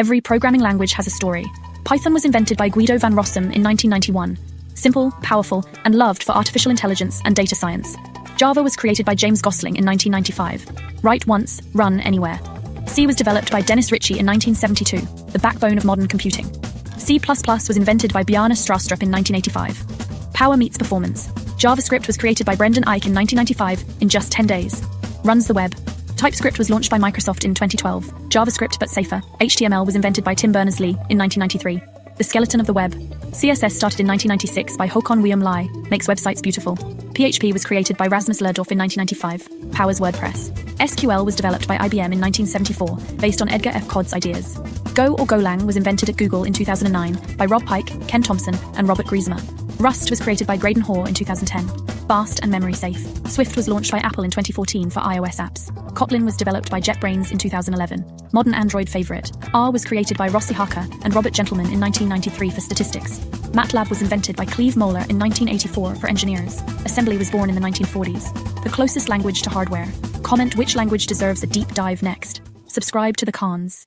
Every programming language has a story. Python was invented by Guido van Rossum in 1991. Simple, powerful, and loved for artificial intelligence and data science. Java was created by James Gosling in 1995. Write once, run anywhere. C was developed by Dennis Ritchie in 1972, the backbone of modern computing. C++ was invented by Bjarne Stroustrup in 1985. Power meets performance. JavaScript was created by Brendan Eich in 1995 in just 10 days. Runs the web. TypeScript was launched by Microsoft in 2012. JavaScript but safer. HTML was invented by Tim Berners-Lee in 1993. The skeleton of the web. CSS started in 1996 by Håkon Wium Lie, makes websites beautiful. PHP was created by Rasmus Lerdorf in 1995, powers WordPress. SQL was developed by IBM in 1974, based on Edgar F. Codd's ideas. Go or Golang was invented at Google in 2009 by Rob Pike, Ken Thompson, and Robert Griesemer. Rust was created by Graydon Hoare in 2010. Fast and memory safe. Swift was launched by Apple in 2014 for iOS apps. Kotlin was developed by JetBrains in 2011. Modern Android favorite. R was created by Ross Ihaka and Robert Gentleman in 1993 for statistics. MATLAB was invented by Cleve Moler in 1984 for engineers. Assembly was born in the 1940s. The closest language to hardware. Comment which language deserves a deep dive next. Subscribe to the Khanz.